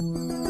Thank you.